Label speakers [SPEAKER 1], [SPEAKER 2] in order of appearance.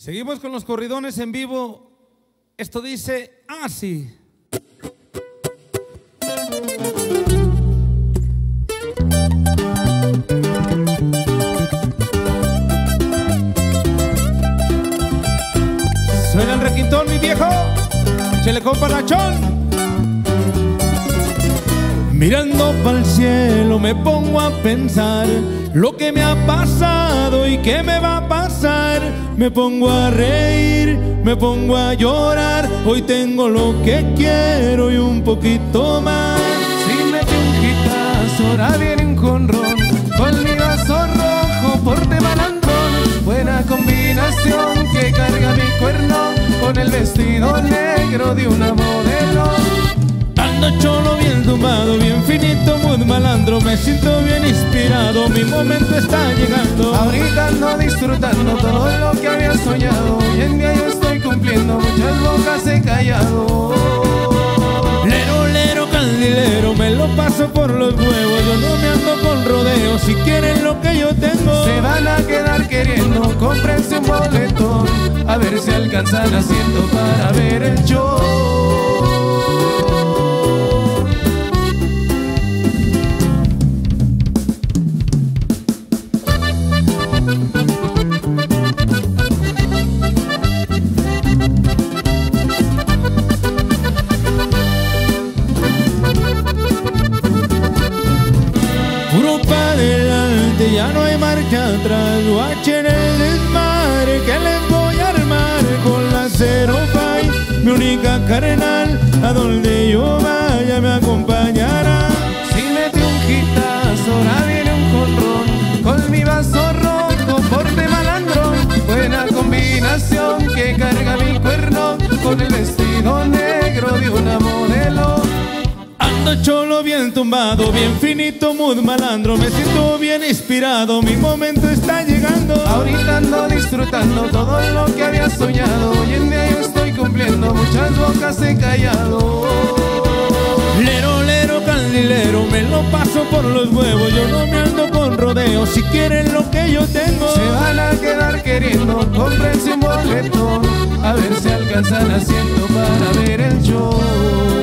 [SPEAKER 1] Seguimos con los corridones en vivo. Esto dice así. Suena el requintón, mi viejo. Chele compa Nachón. Mirando para el cielo me pongo a pensar lo que me ha pasado y qué me va a pasar. Me pongo a reír, me pongo a llorar. Hoy tengo lo que quiero y un poquito más.
[SPEAKER 2] Si me un ahora viene un conrón con mi vaso rojo por de. Buena combinación que carga mi cuerno con el vestido negro de una modelo.
[SPEAKER 1] Ando cholo bien tumbado, bien finito, muy malandro. Me siento bien inspirado, mi momento está llegando.
[SPEAKER 2] Ahorita ando disfrutando todo lo que había soñado. Hoy en día yo estoy cumpliendo, muchas bocas he callado.
[SPEAKER 1] Lero, lero, candilero, me lo paso por los huevos. Yo no me ando con rodeos, si quieren lo que yo tengo.
[SPEAKER 2] Se van a quedar queriendo, cómprense un boleto A ver si alcanzan asiento para ver
[SPEAKER 1] marcha atrás. Watchen el desmadre que les voy a armar con la Zero Five, mi única carnal. A donde yo vaya me acompañará.
[SPEAKER 2] Si mete un hitazo, ahora viene un conrón Con mi vaso rojo por de malandrón Buena combinación que carga mi cuerno Con el
[SPEAKER 1] Cholo bien tumbado, bien finito, muy malandro. Me siento bien inspirado, mi momento está llegando.
[SPEAKER 2] Ahorita ando disfrutando todo lo que había soñado Hoy en día yo estoy cumpliendo, muchas bocas he callado
[SPEAKER 1] Lero, lero, candilero, me lo paso por los huevos. Yo no me ando con rodeos, si quieren lo que yo tengo.
[SPEAKER 2] Se van a quedar queriendo, cómprense un boleto A ver si alcanzan asiento para ver el show